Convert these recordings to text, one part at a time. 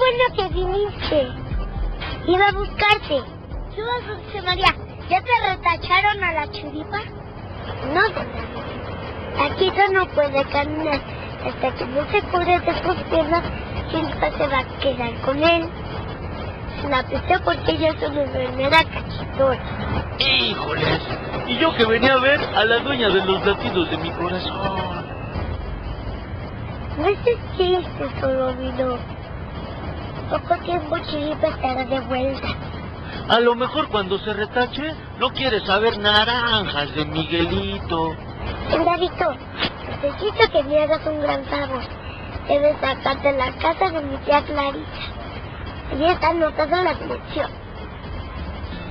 bueno que viniste. Iba a buscarte. ¿Qué vas, Dulce María? ¿Ya te retacharon a la churipa? No, Aquí tú no puede caminar. Hasta que no se cure de sus piernas, siempre se va a quedar con él. La peste porque ella es una enfermedad cachidora. ¡Híjoles! Y yo que venía a ver a la dueña de los latidos de mi corazón. No es chiste, solo vino. Poco tiempo Chiripa estará de vuelta. A lo mejor cuando se retache no quiere saber naranjas de Miguelito. Davidito, necesito que me hagas un gran favor. Debes sacarte la casa de mi tía Clarisa. Allí está anotada la dirección.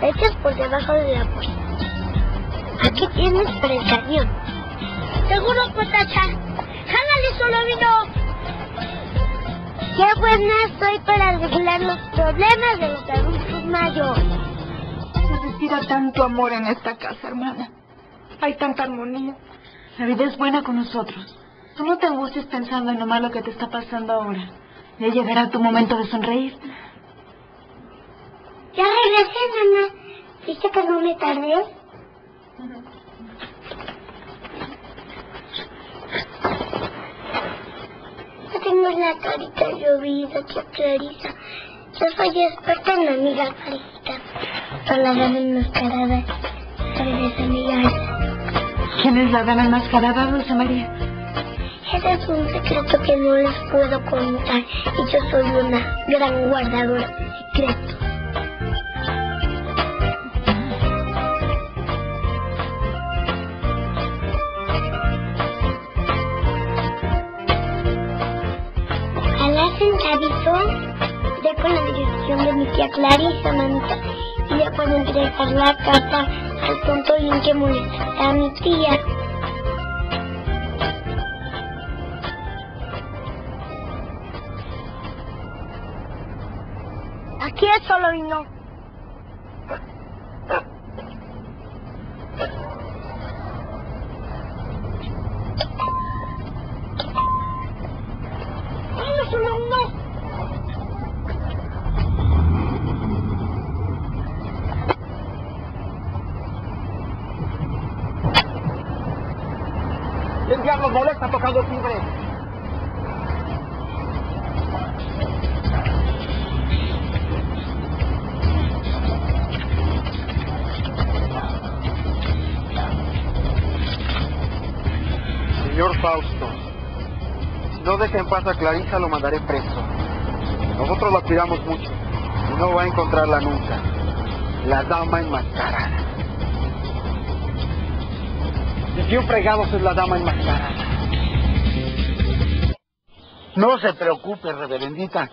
Echas por debajo de la puerta. Aquí tienes para el camión. Seguro, potacha. ¡Jálale, solo vino! Qué buena soy para arreglar los problemas de los adultos mayores. Se respira tanto amor en esta casa, hermana. Hay tanta armonía. La vida es buena con nosotros. Tú no te angusties pensando en lo malo que te está pasando ahora. Ya llegará tu momento de sonreír. Ya regresé, mamá. ¿Viste que no me tardé? Ya tengo la carita llovida, tía Clarisa. Yo soy experta en amiga Clarita. Con la dama enmascarada. Regresa amiga. ¿Quién es la dama enmascarada, Dulce María? Ese es un secreto que no les puedo contar. Y yo soy una gran guardadora de secretos. Sentadito iré con la dirección de mi tía Clarisa, mamita. Y le puedo entregar la carta al tonto que molesta a mi tía. Aquí es solo y no. ¡Ay, solo y no! ¿Quién diablos molesta tocando timbre? Señor Fausto, si no deja en paz a Clarisa, lo mandaré preso. Nosotros la cuidamos mucho y no va a encontrarla nunca. La dama enmascarada. ¿Y quién fregados la dama enmascarada? No se preocupe, reverendita.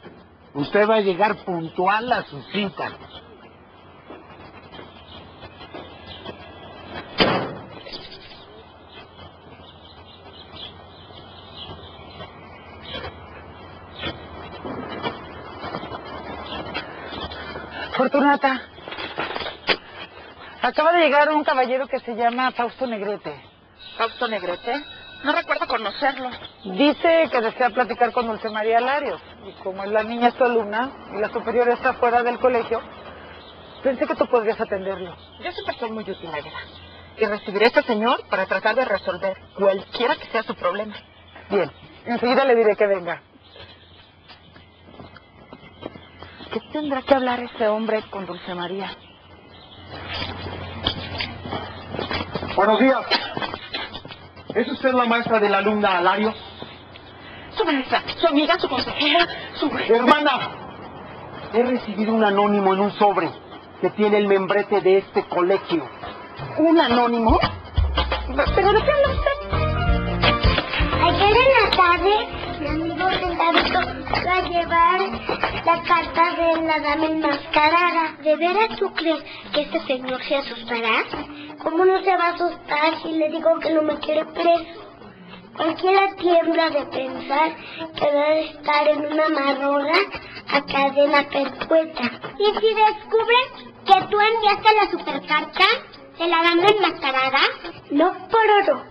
Usted va a llegar puntual a su cita. Fortunata. Acaba de llegar un caballero que se llama Fausto Negrete. Fausto Negrete. No recuerdo conocerlo. Dice que desea platicar con Dulce María Larios. Y como es la niña es su alumna y la superior está fuera del colegio, pensé que tú podrías atenderlo. Yo siempre soy muy útil, Agueda. Y recibiré a este señor para tratar de resolver cualquiera que sea su problema. Bien, enseguida le diré que venga. ¿Qué tendrá que hablar este hombre con Dulce María? Buenos días. ¿Es usted la maestra de la alumna Alario? Su maestra, su amiga, su consejera, su... Hermana, he recibido un anónimo en un sobre que tiene el membrete de este colegio. ¿Un anónimo? ¿Pero de qué habla usted? Ayer en la tarde, mi amigo sentadito va a llevar la carta de la dama enmascarada. ¿De veras tú crees que este señor se asustará? ¿Cómo no se va a asustar si le digo que no me quiere preso? Cualquiera tiembla de pensar que debe estar en una marrona a cadena perpetua. ¿Y si descubren que tú enviaste la supercarta de la dama enmascarada? No por oro.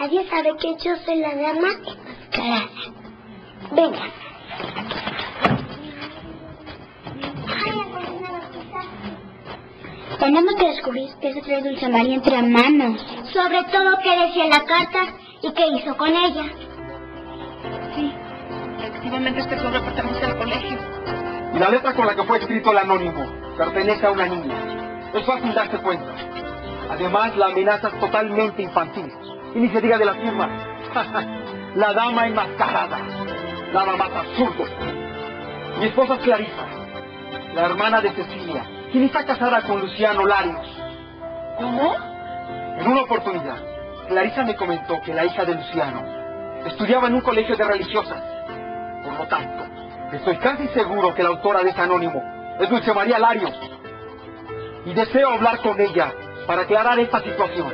Nadie sabe que yo soy la dama enmascarada. Venga. Tenemos que descubrir qué se trae Dulce María entre manos. Sobre todo qué decía la carta y qué hizo con ella. Sí, efectivamente este sobre pertenece al colegio. Y la letra con la que fue escrito el anónimo pertenece a una niña. Es fácil darse cuenta. Además, la amenaza es totalmente infantil. Y ni se diga de la firma. la dama enmascarada. Nada más absurdo. Mi esposa es Clarisa, la hermana de Cecilia, quien está casada con Luciano Larios. ¿Cómo? En una oportunidad, Clarisa me comentó que la hija de Luciano estudiaba en un colegio de religiosas. Por lo tanto, estoy casi seguro que la autora de ese anónimo es Dulce María Larios. Y deseo hablar con ella para aclarar esta situación.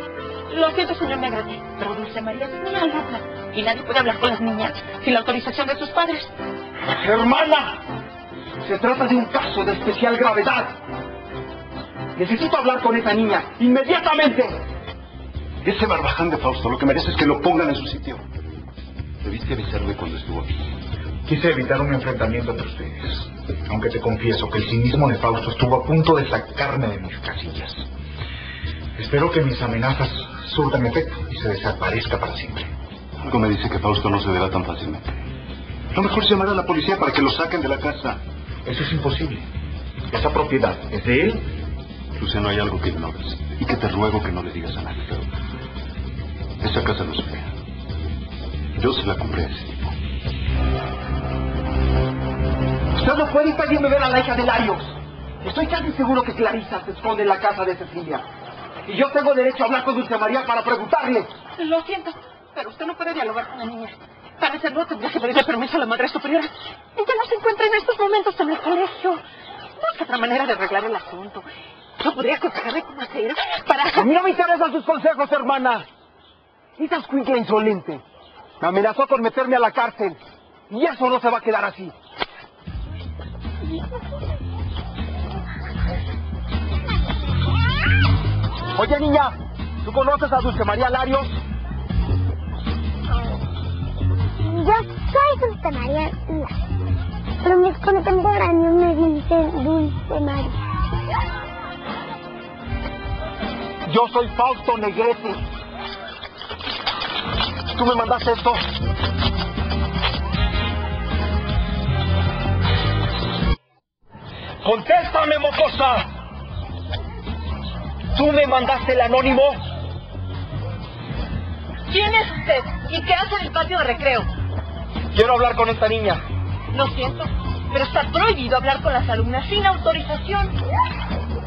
Lo siento, señor Negrete, pero Dulce María es muy alumna y nadie puede hablar con las niñas sin la autorización de sus padres. ¡Hermana! Se trata de un caso de especial gravedad. Necesito hablar con esa niña, inmediatamente. Ese barbaján de Fausto lo que merece es que lo pongan en su sitio. Debiste avisarme cuando estuvo aquí. Quise evitar un enfrentamiento entre ustedes, aunque te confieso que el cinismo de Fausto estuvo a punto de sacarme de mis casillas. Espero que mis amenazas surtan efecto y se desaparezca para siempre. Algo me dice que Fausto no se verá tan fácilmente. Lo mejor es llamar a la policía para que lo saquen de la casa. Eso es imposible. Esa propiedad es de él. Luciano, hay algo que ignoras y que te ruego que no le digas a nadie. Esa casa no es mía. Yo se la compré a ese tipo. Usted no puede impedirme ver a la hija de Larios. Estoy casi seguro que Clarisa se esconde en la casa de Cecilia. Y yo tengo derecho a hablar con Dulce María para preguntarle. Lo siento, pero usted no puede dialogar con la niña. Para hacerlo tendría que pedirle permiso a la madre superiora. Ella no se encuentra en estos momentos en el colegio. Busca otra manera de arreglar el asunto. Yo podría aconsejarle cómo hacer para... A mí no me interesan tus consejos, hermana. Esa escuincla insolente me amenazó con meterme a la cárcel. Y eso no se va a quedar así. Oye, niña, ¿tú conoces a Dulce María Larios? Yo soy Dulce María Larios, pero mis contemporáneos me dicen Dulce María. Yo soy Fausto Negrete. Tú me mandaste esto. ¡Contéstame, mocosa! ¿Tú me mandaste el anónimo? ¿Quién es usted? ¿Y qué hace en el patio de recreo? Quiero hablar con esta niña. Lo siento, pero está prohibido hablar con las alumnas sin autorización.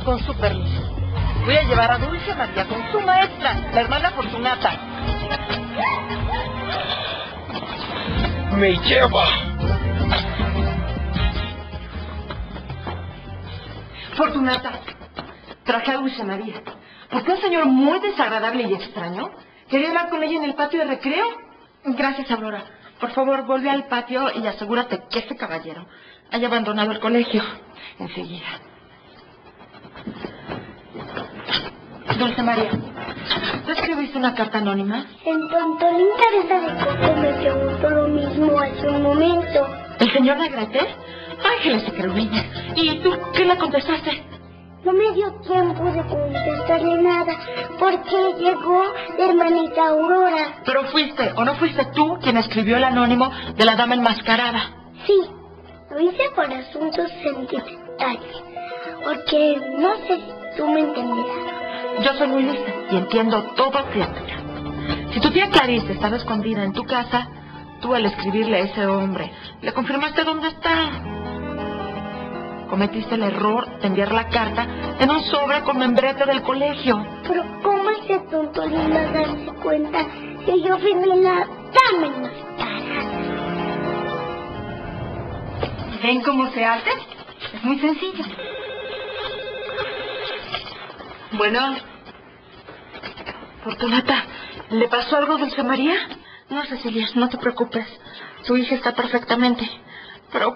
Con su permiso. Voy a llevar a Dulce María con su maestra, la hermana Fortunata. Me lleva. Fortunata, traje a Dulce María. Porque un señor muy desagradable y extraño quería hablar con ella en el patio de recreo. Gracias, Aurora. Por favor, vuelve al patio y asegúrate que ese caballero haya abandonado el colegio. Enseguida. Dulce María, ¿tú escribiste una carta anónima? En Tontolín Cabeza de Coco me preguntó lo mismo hace un momento. ¿El señor Negrete? Ángeles de querubines. ¿Y tú qué le contestaste? No me dio tiempo de contestarle nada porque llegó la hermanita Aurora. Pero fuiste o no fuiste tú quien escribió el anónimo de la dama enmascarada. Sí, lo hice por asuntos sentimentales. Porque no sé si tú me entenderás. Yo soy muy lista y entiendo todo, criatura. Si tu tía Clarice estaba escondida en tu casa, tú al escribirle a ese hombre, le confirmaste dónde está. Cometiste el error de enviar la carta en un sobre con membrete del colegio. Pero ¿cómo ese tonto lindo darse cuenta que yo firmé la enmascarada? ¿Ven cómo se hace? Es muy sencillo. Bueno, Fortunata, ¿le pasó algo Dulce María? No, Cecilia, no te preocupes. Tu hija está perfectamente. Pero